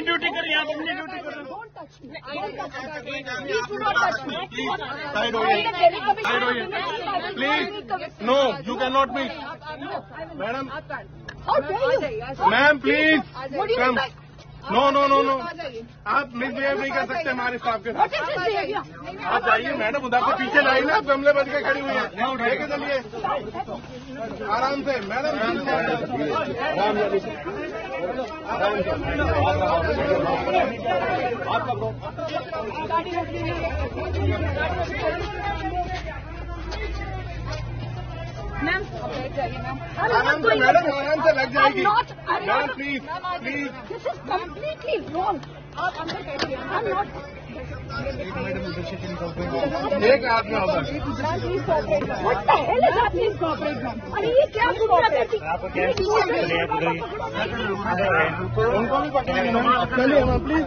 अपनी ड्यूटी करिए आप अपनी ड्यूटी करिए please no you can not me madam? Ma'am please come no no no no आप मिसबिहेव नहीं कर सकते हमारे स्टाफ के साथ? आप जाइए मैडम उधर से पीछे जाइए ना गमले बज के खड़ी हुई है लेके चलिए आराम से मैडम मैम आराम से मैडम आराम से लग जाएगी not. I'm madam not. Please please This is completely wrong. आप अंदर कैसे I'm not. एक आदमी होगा? अरे ये क्या? उनको भी चलिए प्लीज़